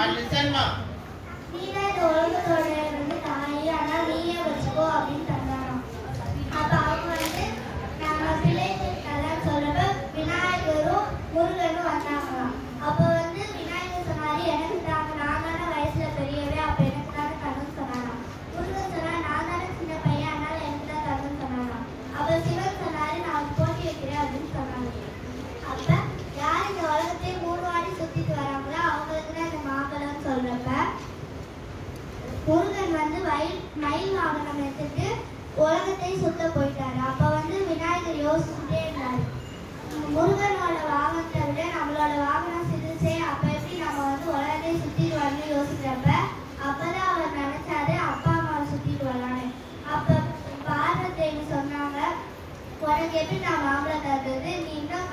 நீதான் லிசன்மா வந்து தாயி ஆனால் நீயே வச்சுக்கோ அப்படின்னு தந்தாராம். அப்போ அவங்க வந்து நாங்கள் பிள்ளைக்கு சொல்றப்ப விநாயகரும் முருகன் சொல்றப்ப முருகன் வந்து மயில் மயில் வாகனம் எடுத்துட்டு உலகத்தை சுத்த போயிட்டாரு. அப்ப வந்து விநாயகர் யோசிச்சுட்டே இருந்தாரு. முருகனோட வாகனத்தை விட நம்மளோட வாகனம் சிறுசே அப்ப எப்படி நம்ம வந்து உலகத்தை சுத்திட்டு வரணும்னு யோசிக்கிறப்ப அப்பதான் அவர் நினைச்சாரு அப்பா அம்மாவை சுத்திட்டு வரலான்னு அப்ப பார்வதேவி சொன்னாங்க உனக்கு எப்படி நான் மாம்பழம் தருது நீ இன்னும்